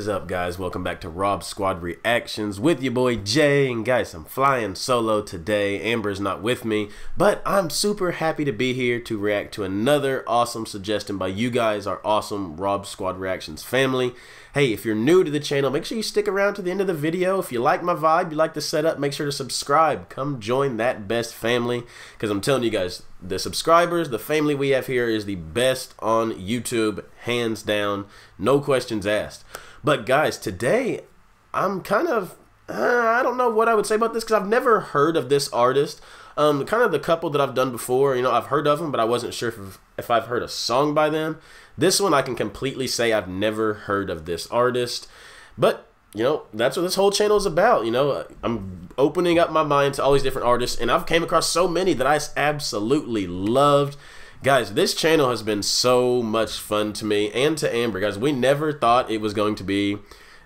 is up, guys? Welcome back to Rob Squad Reactions with your boy Jay. And guys, I'm flying solo today. Amber's not with me, but I'm super happy to be here to react to another awesome suggestion by you guys, our awesome Rob Squad Reactions family. Hey, if you're new to the channel, make sure you stick around to the end of the video. If you like my vibe, you like the setup, make sure to subscribe. Come join that best family. Because I'm telling you guys, the subscribers, the family we have here is the best on YouTube, hands down. No questions asked. But guys, today I'm kind of uh, I don't know what I would say about this because I've never heard of this artist. Um, kind of the couple that I've done before, you know, I've heard of them, but I wasn't sure if, if I've heard a song by them. This one I can completely say I've never heard of this artist, but you know that's what this whole channel is about. You know, I'm opening up my mind to all these different artists, and I've came across so many that I absolutely loved. Guys, this channel has been so much fun to me and to Amber. Guys, we never thought it was going to be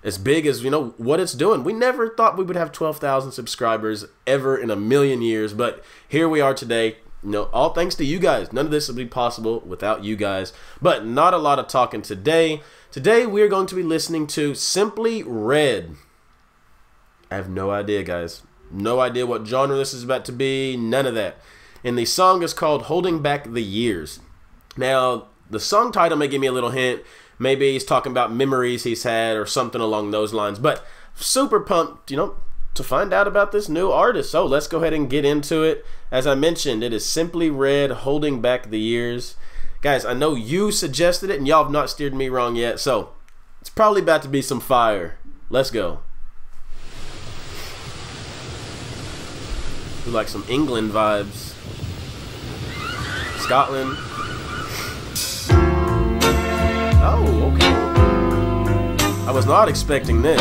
as big as you know what it's doing. We never thought we would have 12,000 subscribers ever in a million years, but here we are today. You know, all thanks to you guys. None of this would be possible without you guys. But not a lot of talking today. Today we are going to be listening to Simply Red. I have no idea, guys. No idea what genre this is about to be. None of that. And the song is called Holding Back the Years. Now, the song title may give me a little hint. Maybe he's talking about memories he's had or something along those lines. But super pumped, you know, to find out about this new artist. So let's go ahead and get into it. As I mentioned, it is Simply Red Holding Back the Years. Guys, I know you suggested it and y'all have not steered me wrong yet. So it's probably about to be some fire. Let's go. We like some England vibes. Scotland. Oh, okay. I was not expecting this.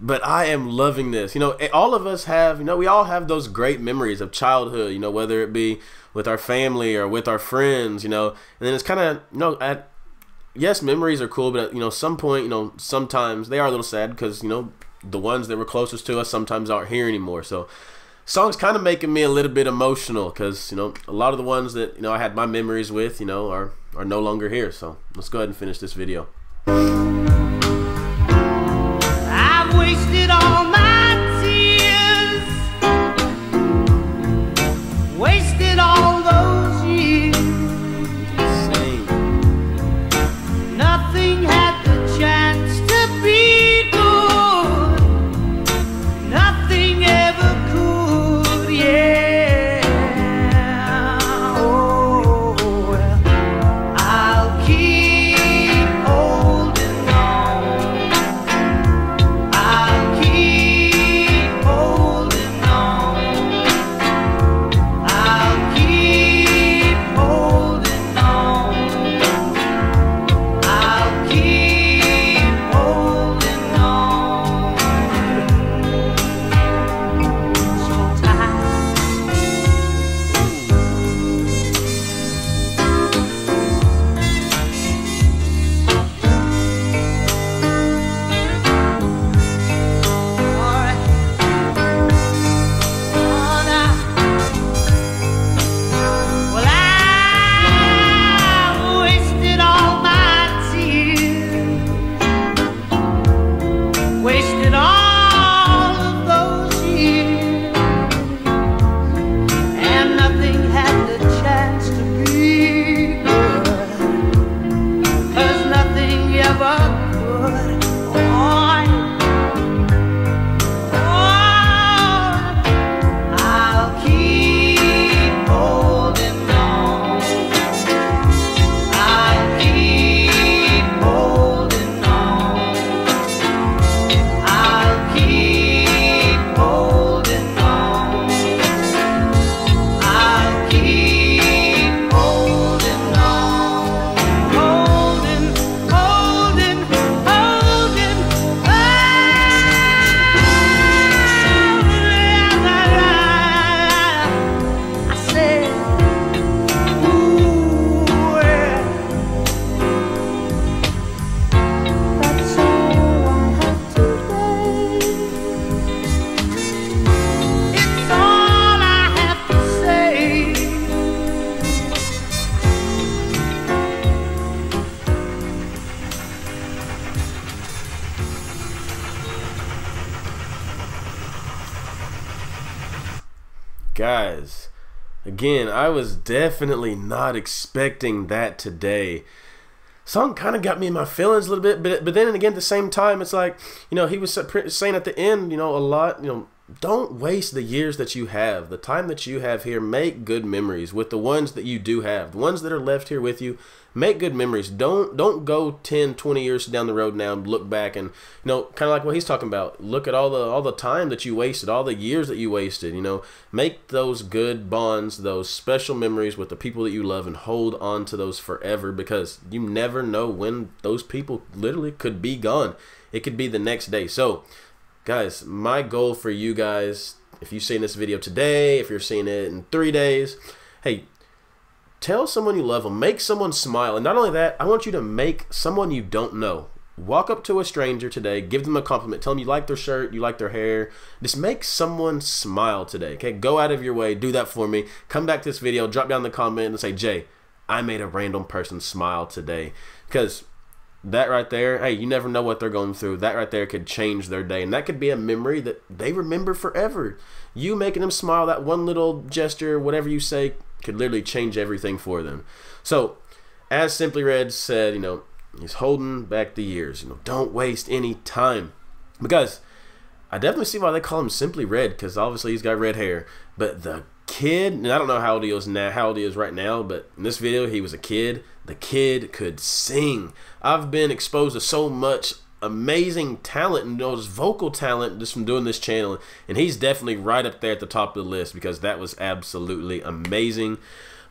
but I am loving this. You know, all of us have, you know, we all have those great memories of childhood, you know, whether it be with our family or with our friends, you know, and then it's kind of, you know, at, yes, memories are cool, but at, you know, some point, you know, sometimes they are a little sad because, you know, the ones that were closest to us sometimes aren't here anymore. So, song's kind of making me a little bit emotional because you know a lot of the ones that you know I had my memories with you know are are no longer here. So let's go ahead and finish this video. Guys again i was definitely not expecting that today. Song kind of got me in my feelings a little bit but but then again at the same time it's like you know he was saying at the end you know a lot you know don't waste the years that you have. The time that you have here make good memories with the ones that you do have. The ones that are left here with you make good memories. Don't don't go 10 20 years down the road now and look back and you know kind of like what he's talking about. Look at all the all the time that you wasted all the years that you wasted you know. Make those good bonds those special memories with the people that you love and hold on to those forever because you never know when those people literally could be gone. It could be the next day. So guys my goal for you guys if you've seen this video today if you're seeing it in three days hey tell someone you love them. Make someone smile. And not only that i want you to make someone you don't know. Walk up to a stranger today give them a compliment tell them you like their shirt you like their hair. Just make someone smile today okay? Go out of your way do that for me. Come back to this video drop down the comment and say jay i made a random person smile today. Because that right there, hey, you never know what they're going through. That right there could change their day. And that could be a memory that they remember forever. You making them smile, that one little gesture, whatever you say, could literally change everything for them. So, as Simply Red said, you know, he's holding back the years. You know, don't waste any time. Because I definitely see why they call him Simply Red, because obviously he's got red hair. But the kid, and I don't know how old he is now, how old he is right now, but in this video he was a kid. The kid could sing. I've been exposed to so much amazing talent and those vocal talent just from doing this channel, and he's definitely right up there at the top of the list because that was absolutely amazing.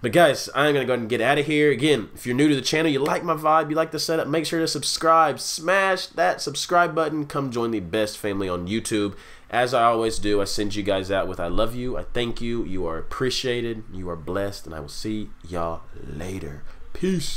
But guys, I'm going to go ahead and get out of here. Again, if you're new to the channel, you like my vibe, you like the setup, make sure to subscribe. Smash that subscribe button. Come join the best family on YouTube. As I always do, I send you guys out with I love you, I thank you, you are appreciated, you are blessed, and I will see y'all later. Peace.